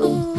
Oh.